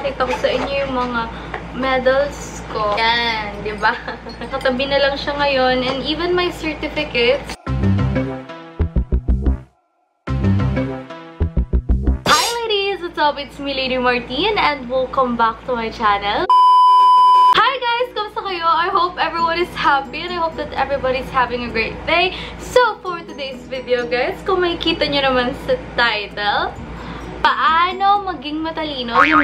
ipapakita ko sa inyo yung mga medals ko. Yan, di ba? Nakatabi na lang siya ngayon. And even my certificates. Hi ladies! What's up? It's me, Lady Martin, and welcome back to my channel. Hi guys! Kamusta kayo? I hope everyone is happy and I hope that everybody's having a great day. So, for today's video guys, kung makikita nyo naman sa title, paano maging matalino yung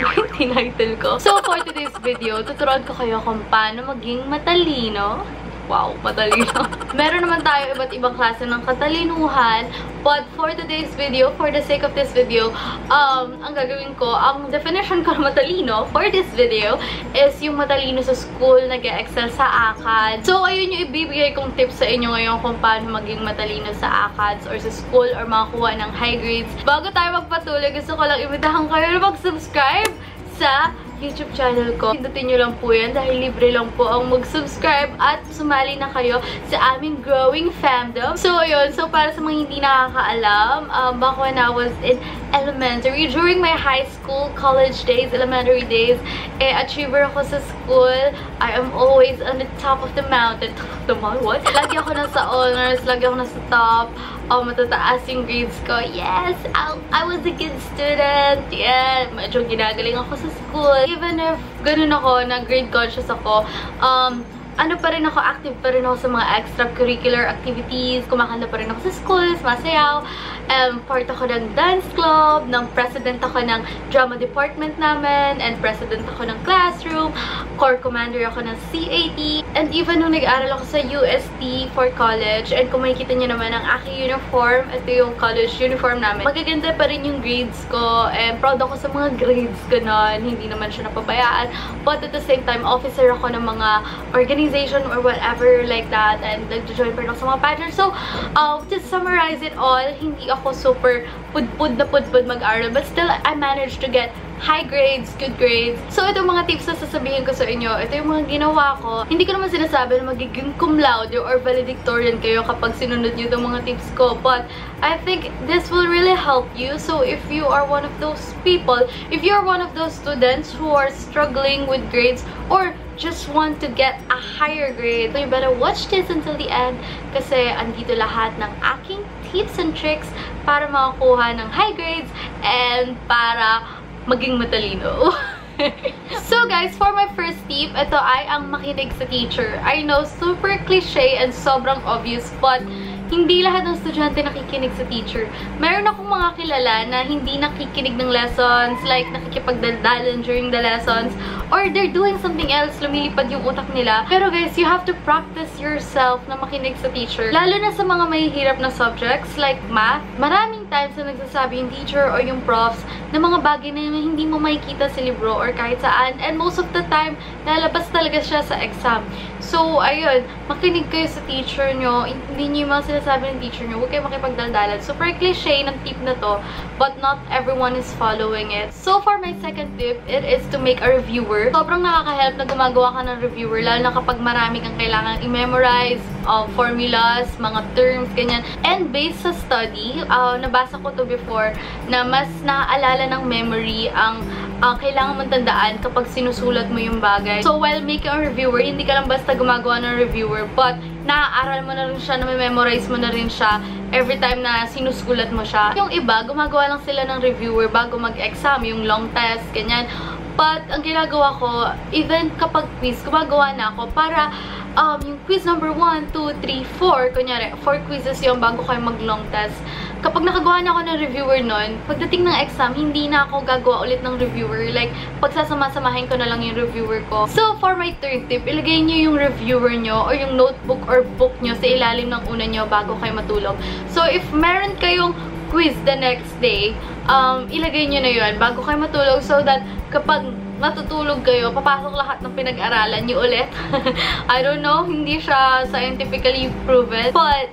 title ko. So, for today's video, tuturuan ko kayo kung paano maging matalino Wow, matalino. Meron naman tayo iba't ibang klase ng katalinuhan. But for today's video, for the sake of this video, um, ang gagawin ko, ang definition ko ng matalino for this video is yung matalino sa school, nag excel sa ACAD. So, ayun yung ibibigay kong tips sa inyo ngayon kung paano maging matalino sa ACADS or sa school or makakuha ng high grades. Bago tayo magpatuloy, gusto ko lang imitahan kayo na mag-subscribe sa YouTube channel ko. Pindutin nyo lang po yan dahil libre lang po ang mag-subscribe at sumali na kayo sa aming growing fandom. So, ayun. So, para sa mga hindi nakakaalam, um, back when I was in elementary, during my high school, college days, elementary days, eh, achiever ako sa school. I am always on the top of the mountain. What? Lagi ako nasa honors, lagi ako nasa top. Oh, matataas yung grades ko. Yes! I, I was a good student. Yeah, medyo ginagaling ako sa school even if ganun ako, na grade conscious ako, um, ano pa rin ako, active pa rin ako sa mga extracurricular activities, kumakanta pa rin ako sa schools, masayaw, um, part ako ng dance club, ng president ako ng drama department namin, and president ako ng classroom, core commander ako ng CAT, and even nung nag-aral ako sa UST for college, and kung makikita nyo naman ang aking uniform, ito yung college uniform namin, magaganda pa rin yung grades ko, and proud ako sa mga grades ko nun, hindi naman siya napabayaan, but at the same time, officer ako ng mga organizations organization or whatever like that and nag-join pa rin ako sa mga pageants. So, uh, to summarize it all, hindi ako super pud-pud na pud-pud mag-aral but still, I managed to get high grades, good grades. So, itong mga tips na sasabihin ko sa inyo, ito yung mga ginawa ko. Hindi ko naman sinasabi na magiging cum laude or valedictorian kayo kapag sinunod nyo itong mga tips ko. But, I think this will really help you. So, if you are one of those people, if you're one of those students who are struggling with grades or just want to get a higher grade. So you better watch this until the end kasi andito lahat ng aking tips and tricks para makakuha ng high grades and para maging matalino. so guys, for my first tip, ito ay ang makinig sa teacher. I know, super cliche and sobrang obvious, but hindi lahat ng estudyante nakikinig sa teacher. Meron akong mga kilala na hindi nakikinig ng lessons, like nakikipagdaldalan during the lessons, or they're doing something else, lumilipad yung utak nila. Pero guys, you have to practice yourself na makinig sa teacher. Lalo na sa mga mahihirap na subjects, like math. Maraming times na nagsasabi yung teacher or yung profs na mga bagay na hindi mo makikita sa libro or kahit saan. And most of the time, lalabas talaga siya sa exam. So, ayun, makinig kayo sa teacher nyo. Hindi nyo yung mga sinasabi ng teacher nyo. Huwag kayo makipagdaldalan. Super cliche ng tip na to, but not everyone is following it. So, for my second tip, it is to make a reviewer. Sobrang nakaka-help na gumagawa ka ng reviewer, lalo na kapag marami kang kailangan i-memorize, uh, formulas, mga terms, ganyan. And based sa study, uh, nabasa ko to before, na mas naaalala ng memory ang uh, kailangan mong tandaan kapag sinusulat mo yung bagay. So, while making a reviewer, hindi ka lang basta gumagawa ng reviewer, but naaaral mo na rin siya, na-memorize mo na rin siya every time na sinusulat mo siya. Yung iba, gumagawa lang sila ng reviewer bago mag-exam, yung long test, ganyan. But, ang ginagawa ko, even kapag quiz, gumagawa na ako para um, yung quiz number 1, 2, 3, 4, kunyari, 4 quizzes yung bago kayo mag-long test. Kapag nakagawa na ako ng reviewer nun, pagdating ng exam, hindi na ako gagawa ulit ng reviewer. Like, pagsasama-samahin ko na lang yung reviewer ko. So, for my third tip, ilagay nyo yung reviewer nyo or yung notebook or book nyo sa ilalim ng una nyo bago kayo matulog. So, if meron kayong quiz the next day, um, ilagay nyo na yun bago kayo matulog so that kapag natutulog kayo, papasok lahat ng pinag-aralan nyo ulit. I don't know, hindi siya scientifically proven. But,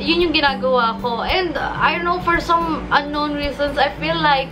yun yung ginagawa ko. And, I don't know, for some unknown reasons, I feel like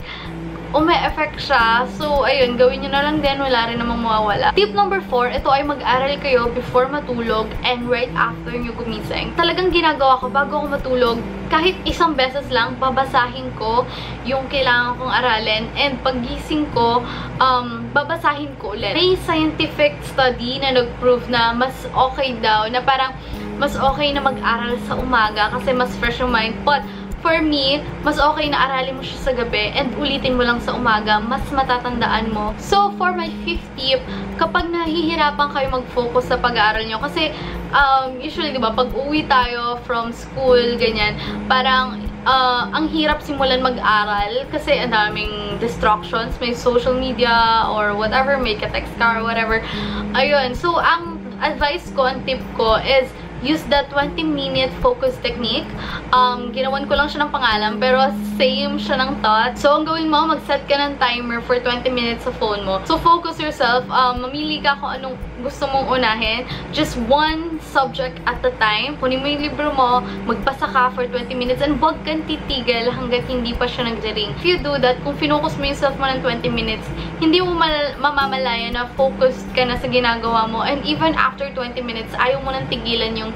ume-effect siya. So, ayun, gawin nyo na lang din. Wala rin namang mawawala. Tip number 4, ito ay mag-aral kayo before matulog and right after nyo gumising. Talagang ginagawa ko bago ako matulog, kahit isang beses lang, babasahin ko yung kailangan kong aralin. And paggising ko, um, babasahin ko ulit. May scientific study na nag-prove na mas okay daw, na parang mas okay na mag-aral sa umaga kasi mas fresh yung mind. But, for me, mas okay na aralin mo siya sa gabi and ulitin mo lang sa umaga, mas matatandaan mo. So, for my fifth tip, kapag nahihirapan kayo mag-focus sa pag-aaral nyo, kasi um, usually, di ba, pag uwi tayo from school, ganyan, parang uh, ang hirap simulan mag-aral kasi ang daming distractions, may social media or whatever, may ka-text ka or whatever. Ayun, so ang advice ko, ang tip ko is use the 20-minute focus technique. Um, ginawan ko lang siya ng pangalan, pero same siya ng thought. So, ang gawin mo, mag-set ka ng timer for 20 minutes sa phone mo. So, focus yourself. Um, mamili ka kung anong gusto mong unahin. Just one subject at a time. Kunin mo yung libro mo, magbasa ka for 20 minutes, and huwag kang titigil hanggat hindi pa siya nagjaring. If you do that, kung finocus mo yourself mo ng 20 minutes, hindi mo mamamalaya na focused ka na sa ginagawa mo. And even after 20 minutes, ayaw mo nang tigilan yung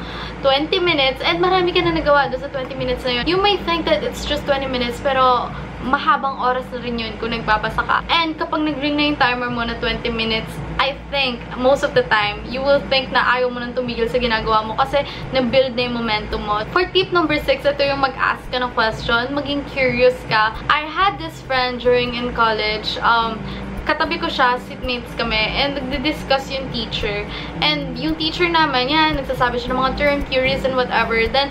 20 minutes and marami ka na nagawa doon sa 20 minutes na yun. You may think that it's just 20 minutes pero mahabang oras na rin yun kung nagbabasa ka. And kapag nag-ring na yung timer mo na 20 minutes, I think, most of the time, you will think na ayaw mo nang tumigil sa ginagawa mo kasi na-build na yung momentum mo. For tip number 6, ito yung mag-ask ka ng question, maging curious ka. I had this friend during in college, um, katabi ko siya, seatmates kami, and nagdi-discuss yung teacher. And yung teacher naman, yan, nagsasabi siya ng mga term theories and whatever. Then,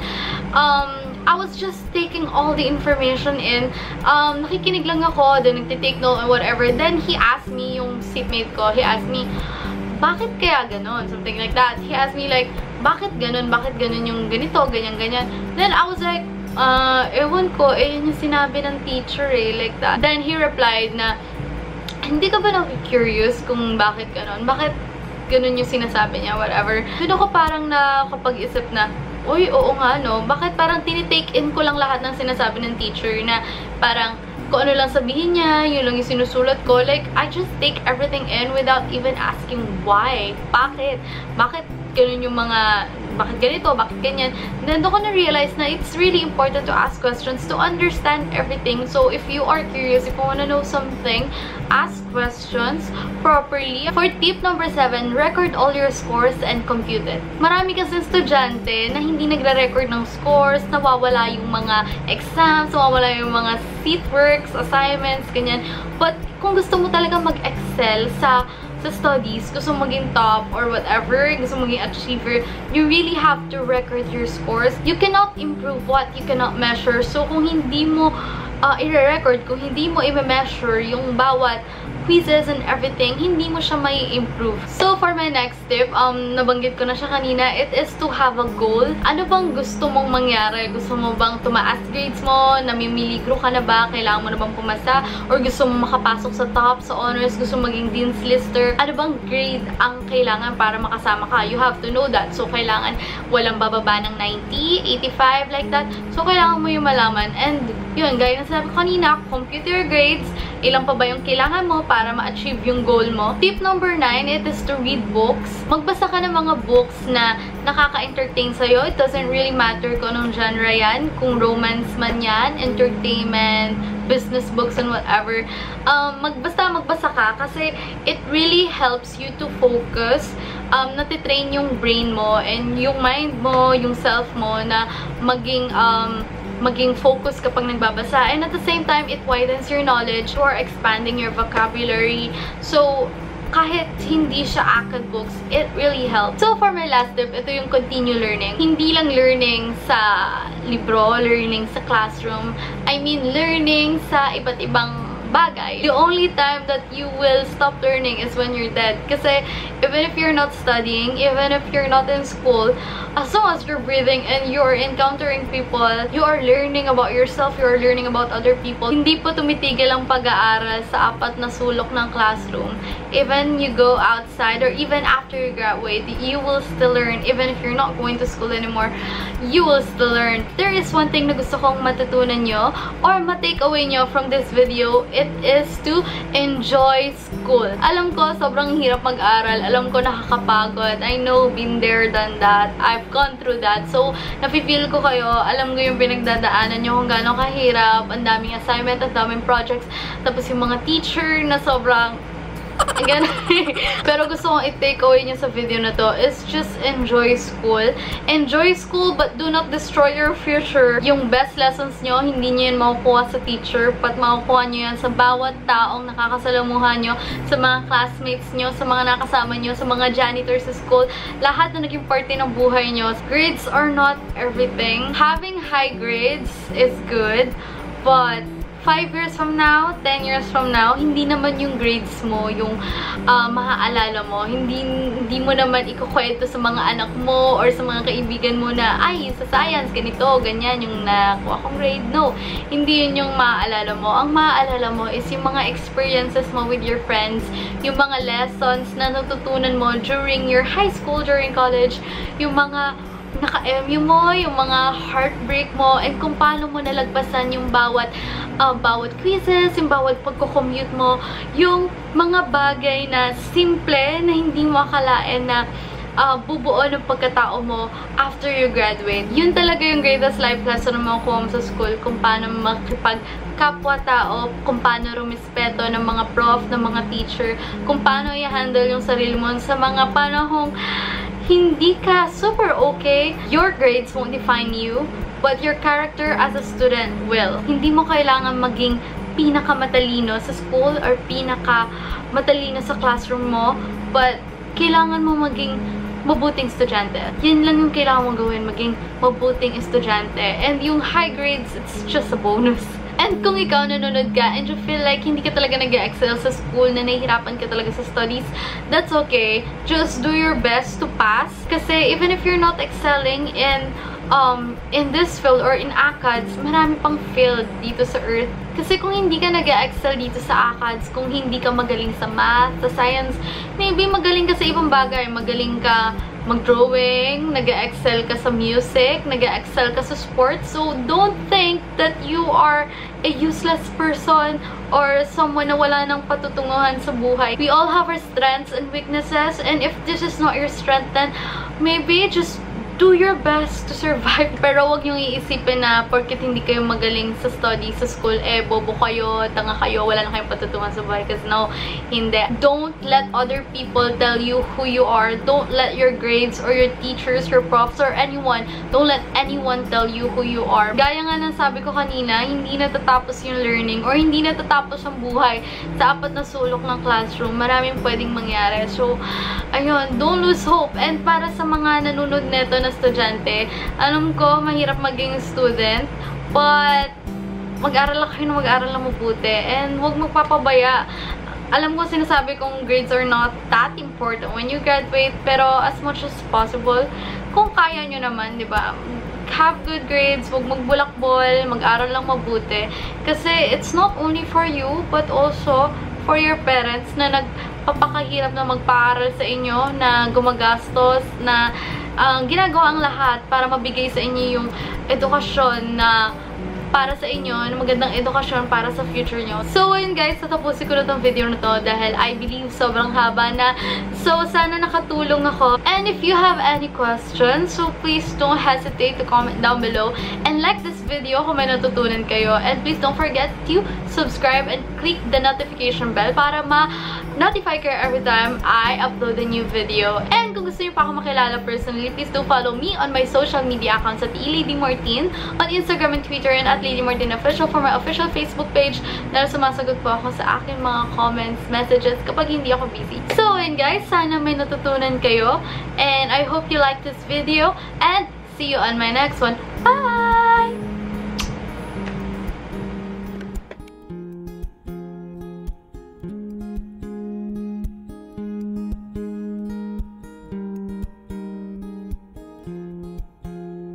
um, I was just taking all the information in. Um, nakikinig lang ako, then nagtitake note and whatever. Then, he asked me, yung seatmate ko, he asked me, bakit kaya ganon? Something like that. He asked me like, bakit ganon? Bakit ganon yung ganito, ganyan-ganyan? Then, I was like, uh, ewan ko, eh, yun yung sinabi ng teacher eh, like that. Then, he replied na, hindi ka ba na-curious kung bakit ganun? Bakit ganun yung sinasabi niya, whatever. Doon ako parang nakapag-isip na, uy, oo nga, no? Bakit parang tinitake in ko lang lahat ng sinasabi ng teacher na parang kung ano lang sabihin niya, yun lang yung sinusulat ko. Like, I just take everything in without even asking why. Bakit? Bakit ganun yung mga bakit ganito, bakit ganyan. Then, doon ko na-realize na it's really important to ask questions to understand everything. So, if you are curious, if you wanna know something, ask questions properly. For tip number 7, record all your scores and compute it. Marami kasi estudyante na hindi nagre-record ng scores, nawawala yung mga exams, nawawala yung mga seat works, assignments, ganyan. But, kung gusto mo talaga mag-excel sa sa studies, gusto maging top or whatever, gusto maging achiever, you really have to record your scores. You cannot improve what you cannot measure. So, kung hindi mo uh, i-record, kung hindi mo i-measure yung bawat quizzes and everything, hindi mo siya may improve. So, for my next tip, um, nabanggit ko na siya kanina, it is to have a goal. Ano bang gusto mong mangyari? Gusto mo bang tumaas grades mo? Namimiligro ka na ba? Kailangan mo na bang pumasa? Or gusto mo makapasok sa top, sa honors? Gusto mo maging dean's lister? Ano bang grade ang kailangan para makasama ka? You have to know that. So, kailangan walang bababa ng 90, 85, like that. So, kailangan mo yung malaman. And, yun, gaya na sabi ko kanina, computer grades, ilang pa ba yung kailangan mo para ma-achieve yung goal mo. Tip number 9, it is to read books. Magbasa ka ng mga books na nakaka-entertain sa'yo. It doesn't really matter kung anong genre yan. Kung romance man yan, entertainment, business books, and whatever. Um, magbasta magbasa ka kasi it really helps you to focus. Um, natitrain yung brain mo and yung mind mo, yung self mo na maging um, maging focus kapag nagbabasa. And at the same time, it widens your knowledge. Are expanding your vocabulary. So, kahit hindi siya acad books, it really helps. So, for my last tip, ito yung continue learning. Hindi lang learning sa libro, learning sa classroom. I mean, learning sa iba't ibang bagay. The only time that you will stop learning is when you're dead. Kasi even if you're not studying, even if you're not in school, as long as you're breathing and you're encountering people, you are learning about yourself, you are learning about other people. Hindi po tumitigil ang pag-aaral sa apat na sulok ng classroom. Even you go outside or even after you graduate, you will still learn. Even if you're not going to school anymore, you will still learn. There is one thing na gusto kong matutunan nyo or ma-take away nyo from this video it is to enjoy school. Alam ko, sobrang hirap mag-aral. Alam ko, nakakapagod. I know, been there, done that. I've gone through that. So, nafe-feel ko kayo. Alam ko yung pinagdadaanan nyo kung gaano kahirap. Ang daming assignment, ang daming projects. Tapos yung mga teacher na sobrang Again, pero gusto kong i-take away niyo sa video na to is just enjoy school. Enjoy school but do not destroy your future. Yung best lessons nyo, hindi nyo yan makukuha sa teacher, but makukuha nyo yan sa bawat taong nakakasalamuhan nyo, sa mga classmates nyo, sa mga nakasama nyo, sa mga janitors sa school, lahat na naging parte ng buhay nyo. Grades are not everything. Having high grades is good, but 5 years from now, 10 years from now, hindi naman yung grades mo, yung uh, maaalala mo. Hindi, hindi mo naman ikukwento sa mga anak mo or sa mga kaibigan mo na, ay, sa science, ganito, ganyan, yung nakuha kong grade. No, hindi yun yung maaalala mo. Ang maaalala mo is yung mga experiences mo with your friends, yung mga lessons na natutunan mo during your high school, during college, yung mga naka-MU mo, yung mga heartbreak mo, and kung paano mo nalagpasan yung bawat, uh, bawat quizzes, yung bawat pagko-commute mo, yung mga bagay na simple na hindi mo akalain na uh, bubuo ng pagkatao mo after you graduate. Yun talaga yung greatest life lesson na makukuha mo sa school, kung paano makipag kapwa-tao, kung paano rumispeto ng mga prof, ng mga teacher, kung paano i-handle yung sarili mo sa mga panahong hindi ka super okay, your grades won't define you, but your character as a student will. Hindi mo kailangan maging pinakamatalino sa school or pinakamatalino sa classroom mo, but kailangan mo maging mabuting estudyante. Yan lang yung kailangan mong gawin, maging mabuting estudyante. And yung high grades, it's just a bonus. And kung ikaw nanonood ka and you feel like hindi ka talaga nag-excel sa school, na nahihirapan ka talaga sa studies, that's okay. Just do your best to pass. Kasi even if you're not excelling in um, in this field or in ACADS, marami pang field dito sa Earth. Kasi kung hindi ka nag excel dito sa ACADS, kung hindi ka magaling sa math, sa science, maybe magaling ka sa ibang bagay. Magaling ka mag-drawing, nag excel ka sa music, nag excel ka sa sports. So, don't think that you are a useless person or someone na wala nang patutunguhan sa buhay. We all have our strengths and weaknesses and if this is not your strength, then maybe just do your best to survive. Pero wag niyong iisipin na porket hindi kayo magaling sa study sa school, eh, bobo kayo, tanga kayo, wala na kayong patutungan sa buhay. Kasi no, hindi. Don't let other people tell you who you are. Don't let your grades or your teachers, your profs, or anyone, don't let anyone tell you who you are. Gaya nga ng sabi ko kanina, hindi natatapos yung learning or hindi natatapos ang buhay sa apat na sulok ng classroom. Maraming pwedeng mangyari. So, ayun, don't lose hope. And para sa mga nanonood neto na estudyante. Alam ko, mahirap maging student, but mag-aral lang kayo na mag-aral na mabuti. And huwag magpapabaya. Alam ko, sinasabi kong grades are not that important when you graduate, pero as much as possible, kung kaya nyo naman, di ba, have good grades, huwag magbulakbol, mag-aral lang mabuti. Kasi it's not only for you, but also for your parents na nagpapakahirap na magpaaral sa inyo, na gumagastos, na ang uh, ginagawa ang lahat para mabigay sa inyo yung edukasyon na para sa inyo, ng magandang edukasyon para sa future nyo. So, ayun guys, tatapusin ko na tong video na to dahil I believe sobrang haba na. So, sana nakatulong ako. And if you have any questions, so please don't hesitate to comment down below and like this video kung may natutunan kayo. And please don't forget to subscribe and click the notification bell para ma-notify kayo every time I upload a new video. And kung gusto niyo pa ako makilala personally, please do follow me on my social media accounts at Martin on Instagram and Twitter and at Lady Official for my official Facebook page dahil sumasagot po ako sa akin mga comments, messages kapag hindi ako busy. So, yun guys, sana may natutunan kayo and I hope you like this video and see you on my next one. Bye!